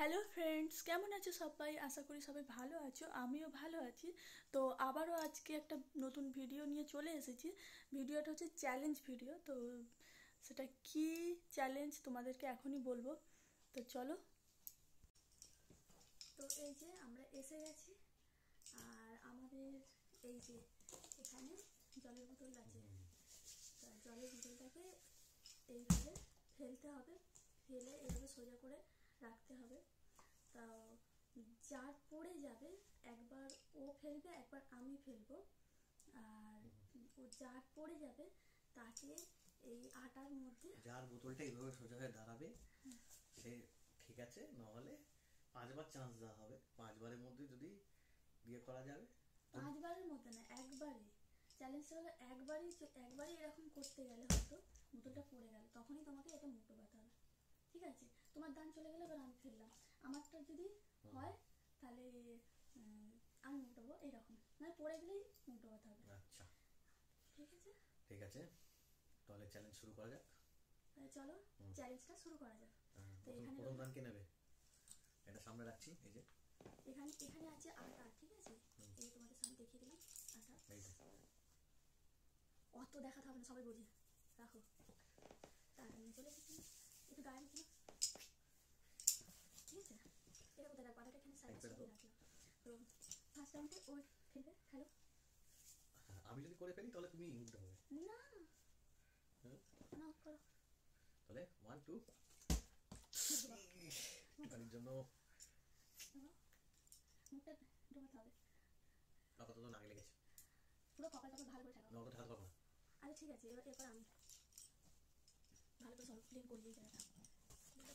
Hello friends কেমন আছো সবাই? আশা করি সবাই ভালো আছো, আমিও ভালো আছি। তো আবারও আজকে একটা নতুন ভিডিও নিয়ে চলে এসেছি। ভিডিওটা হচ্ছে চ্যালেঞ্জ ভিডিও তো সেটা কি চ্যালেঞ্জ তোমাদেরকে এখনই বলব। তো চলো। তো এই যে আমরা এসে গেছি, আর আমাদের এই যে এখানে জলের বোতল আছে। জলের বোতলটাকে এইভাবে ফেলতে হবে, ফেলে এইভাবে সোজা করে রাখতে হবে। তা যার পড়ে যাবে একবার ও ফেলবে একবার আমি ফেলব। আর ও যার পড়ে যাবে তাকে এই আটার মধ্যে যার বোতলটা এইভাবে সোজা হয়ে দাঁড়াবে সে ঠিক আছে নাহলে পাঁচবার চান্স দেওয়া হবে। পাঁচবারের মধ্যে যদি বিয়ে করা যাবে পাঁচবারের মধ্যে না একবারই চ্যালেঞ্জটা হলো একবারই একবারই এরকম করতে গেলে হয়তো বোতলটা পড়ে গেল তখনই তোমাকে এটা মুটো হবে। ঠিক আছে? তোমার দান চলে গেলে এবার আমি ফেললাম আমারটা যদি হয় তাহলে আমি মুটোবো এইরকম মানে পড়ে গেলেই বাতে হবে। আচ্ছা। ঠিক আছে? ঠিক আছে। তাহলে চ্যালেঞ্জ শুরু করা যাক। চলো চ্যালেঞ্জটা শুরু করা যাক। তো এখানে প্রথম দান কে নেবে? এটা সামনে রাখছি এই যে। এখানে এখানে আছে আটা ঠিক আছে? এই তোমাদের সামনে দেখিয়ে দিলাম আটা। অত দেখাতে হবে না সবাই বুঝে। রাখো তার নিয়ে চলে এসেছি একটু গায়ে রেখে নাও। ঠিক আছে এটা কোথায় রাখব আটাটা এখানে সাইড একদম। সাইডে রাখলাম তো রাউন্ডে ওই খেলবে খেলো আমি যদি করে ফেলি তাহলে তুমি উঠতে হবে। না। হ্যাঁ? না করো। তাহলে ওয়ান টু গাড়ির জন্য। মুখটা ডোবাতে হবে আপাতত না লেগেছে। পুরো কপাল কপাল ভালো করে ঠাকাও অত ঠাকাতে না? আরে ঠিক আছে এবার এরপর আমি ভালো করে সব ক্লিন করে দিয়ে জায়গাটা।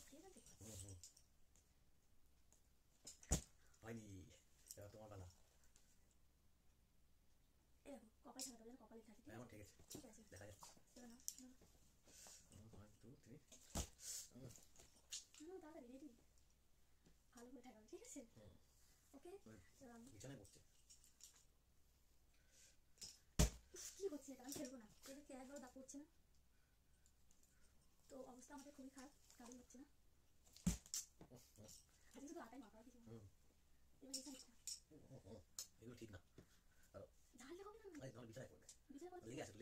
ঠিক আছে হুম, হুম। হয়নি এবার তোমার বেলা এরকম কপাল ঠাকাতে হবে যেন কপালে থাকে ঠিক হ্যাঁ, আমার ঠিক আছে ঠিক আছে দেখা যাচ্ছে এবার নাও নাও ওয়ান টু থ্রি না তাড়াতাড়ি রেডি ভালো করে ঠাকাবে ঠিক আছে ওকে বিছানায় বসছে কি হচ্ছে এটা আমি খেলব না এদিকে একবারও দাগ পড়ছে না তো অবস্থা আমাদের খুবই খারাপ কারণ হচ্ছে না আজকে শুধু আটাই মাখা কিছু এবার এখানে এগুলো ঠিক না আর ঢাললে হবে না এই নাহলে বিছানায় পড়বে বিছানা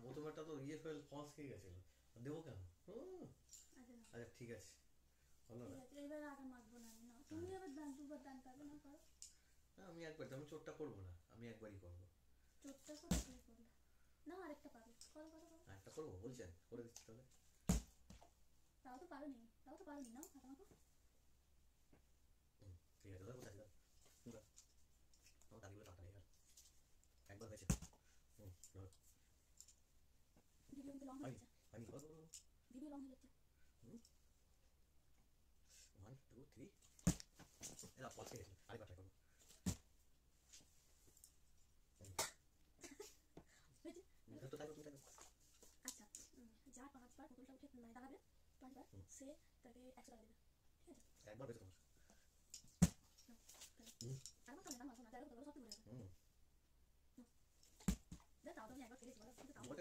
প্রথমেরটা তো ইয়ে ফেল ফলস খেয়ে গেছিল। দেবো কেন? আচ্ছা। আচ্ছা ঠিক আছে। হলো না এবার আটা মাখবো না আমি তুমি এবার দান দুবার দান পারবে না পারো না, আমি একবার আমি চোটটা করব না আমি একবারই করব। চোটটা করে তুমি করলে না আরেকটা পাবে। করো করব বলছেন করে দিচ্ছি তাহলে। তাও তো পারো নি তাও তো পারো নি? আটা মাখো ঠিক আছে কোথায় লং হয়ে যাচ্ছে। আমি কত ভিডিও লং হয়ে যাচ্ছে ওয়ান টু থ্রি এরা পজ করে গেছি একবার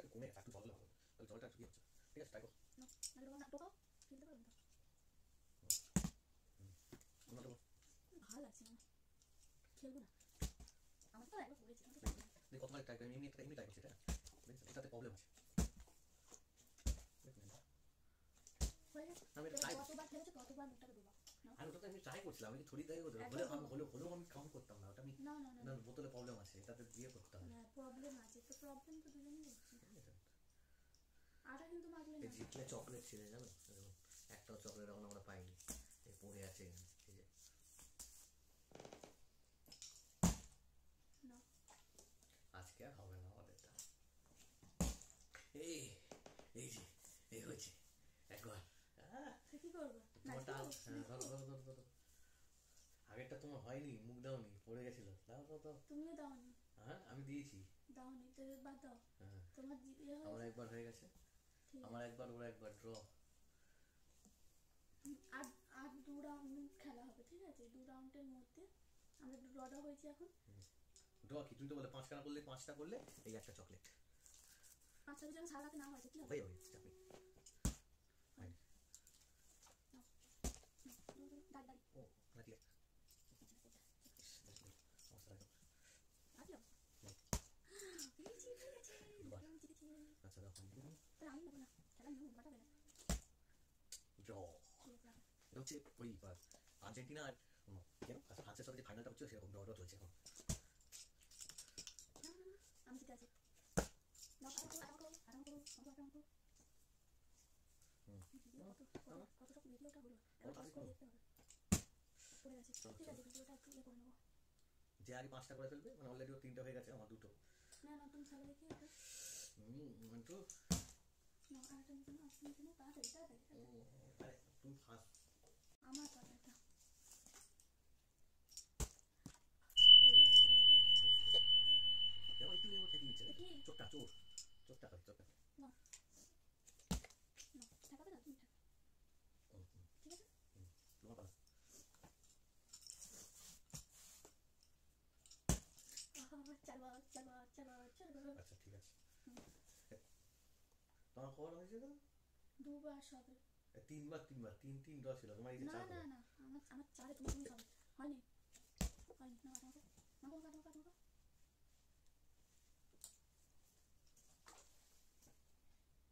কমে একটু বদলে হবে জলটা হচ্ছে ঠিক আছে ট্রাই করো। তো। অন্য দেবো ভালো লাগছে না খেলব না। আমার তো একবার পড়েছি আমি তো পারব না। দেখি কতবার ট্রাই করি এমনি একটা এমনি ট্রাই করছি এটা। এটাতে প্রবলেম আছে। দেখুন, আমি ওটা ট্রাই করছিলাম আমি ছড়ি দিয়ে হলেও হলেও আমি কাউন্ট করতাম না ওটা আমি না বোতলে প্রবলেম আছে এটাতে দিয়ে করতে হবে না প্রবলেম আছে তো প্রবলেম তো দুজনেই হচ্ছে আটা কিন্তু এই না জিতলে চকলেট ছিল জানো? এরকম একটাও চকলেট এখন আমরা পাইনি। এই পড়ে আছে এখানে, এই যে। আজকে আর হবে না আমাদেরটা। এই এই যে এই হয়েছে। একবার কি করব? হ্যাঁ, ধরো ধরো ধরো ধরো। আগেরটা তোমার হয়নি মুখ দাওনি পড়ে গেছিল। দাও দাও দাও। তুমিও দাওনি? হ্যাঁ আমি দিয়েছি। দাওনি তো বাদ দাও। হ্যাঁ। তোমার ইয়ে আমার একবার হয়ে গেছে। আমার একবার ওরা একবার ড্র আর আর দু রাউন্ড খেলা হবে ঠিক আছে? দু রাউন্ডের মধ্যে আমরা ড্রটা হয়েছি এখন। ড্র কি? তুমি তো বলে পাঁচখানা করলে পাঁচটা করলে এই একটা চকলেট পাঁচটা যদি আমি সারা রাতে না হয়েছে কি হবে? হয়ে যাবে চাপি হয়নি দাঁড় দাঁড় ও না ঠিক আছে ইস, দেখলি, অবস্থা দেখো। আর কি হবে এই জিতে গেছে বাহ। আমি জিতেছি আচ্ছা দেখো তাহলে আমি নেব না খেলা নিয়ম বাটাবে না ড্র ঠিক আছে রাখো। এটা হচ্ছে ওই আর্জেন্টিনা আর ফ্রান্সের সাথে যে ফাইনালটা হচ্ছে সেরকম ড্র চলছে এখন না, না, না। যে আগে পাঁচটা করে ফেলবে মানে অলরেডি তিনটা হয়ে গেছে আমার দুটো না, তাড়াতাড়ি, তাড়াতাড়ি। আরে তুমি ফার্স্ট আমার কথা এটা। দেখো একটু এবার খেতে নিচ্ছে দেখি। চোখটা চোর না, তুমি ঠিক আছে? তোমার পালা। আচ্ছা ঠিক আছে তোমার খবর হয়েছে তো দুবার সবে। তিনবার তিনবার তিন তিন ড্র ছিল তোমার এই যে না, চার না, করে। না, আমার চারে তুমি তুমি সবে। হয়নি? হয়নি। নাও, কাটো, কাটো। কাটো, কাটো, কাটো।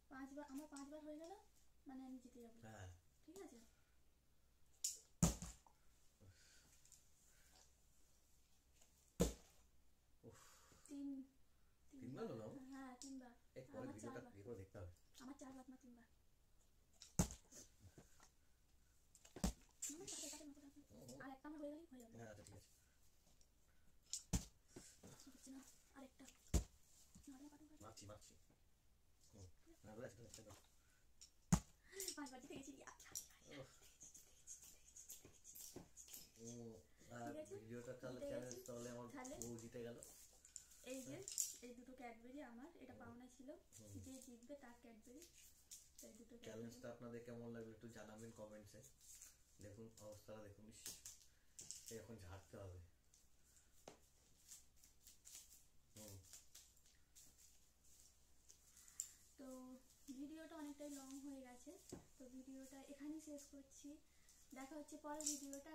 পাঁচবার আমার পাঁচবার হয়ে গেল মানে আমি জিতে যাব হ্যাঁ ঠিক আছে তিন তিনবার হলো? হ্যাঁ তিনবার এক পরে ভিডিওটা চারবার। ইয়ে করে দেখতে হবে আমার চারবার না তিনবার না, কাটো, কাটো, কাটো, কাটো। আর একটা আমার হয়ে গেলেই হয়ে যাবে হ্যাঁ আচ্ছা ঠিক আছে হচ্ছে না আরেকটা না, না, কাটো, কাটো। মারছি মারছি হুম না রয়েছে রয়েছে রয়েছে পাঁচবার জিতে গেছি ইয়া, ইয়া, ইয়া। উম, আর ঠিক আছে? ভিডিওটা তাহলে জিতে তাহলে আমার বউ জিতে গেল এই যে এই দুটো ক্যাডবেরি আমার এটা পাওনা ছিল। যে জিতবে তার ক্যাডবেরি এই দুটো চ্যালেঞ্জটা আপনাদের কেমন লাগল একটু জানাবেন কমেন্টসে দেখুন অবস্থাটা দেখুন এখন ঝাড়তে হবে হুম তো ভিডিওটা অনেকটাই লং হয়ে গেছে তো ভিডিওটা এখানেই শেষ করছি। দেখা হচ্ছে পরের ভিডিওটা